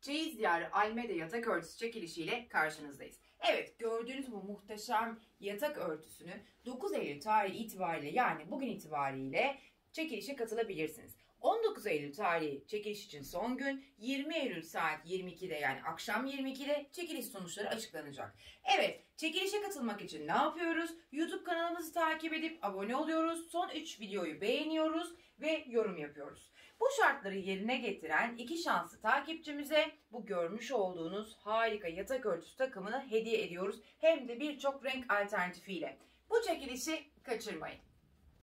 Çeyiz Diyarı Almeda yatak örtüsü çekilişiyle karşınızdayız. Evet gördüğünüz bu muhteşem yatak örtüsünü 9 Eylül tarihi itibariyle yani bugün itibariyle çekilişe katılabilirsiniz. 19 Eylül tarihi çekiliş için son gün 20 Eylül saat 22'de yani akşam 22'de çekiliş sonuçları açıklanacak. Evet çekilişe katılmak için ne yapıyoruz? YouTube kanalımızı takip edip abone oluyoruz. Son 3 videoyu beğeniyoruz ve yorum yapıyoruz. Bu şartları yerine getiren iki şanslı takipçimize bu görmüş olduğunuz harika yatak örtüsü takımını hediye ediyoruz. Hem de birçok renk alternatifiyle. Bu çekilişi kaçırmayın.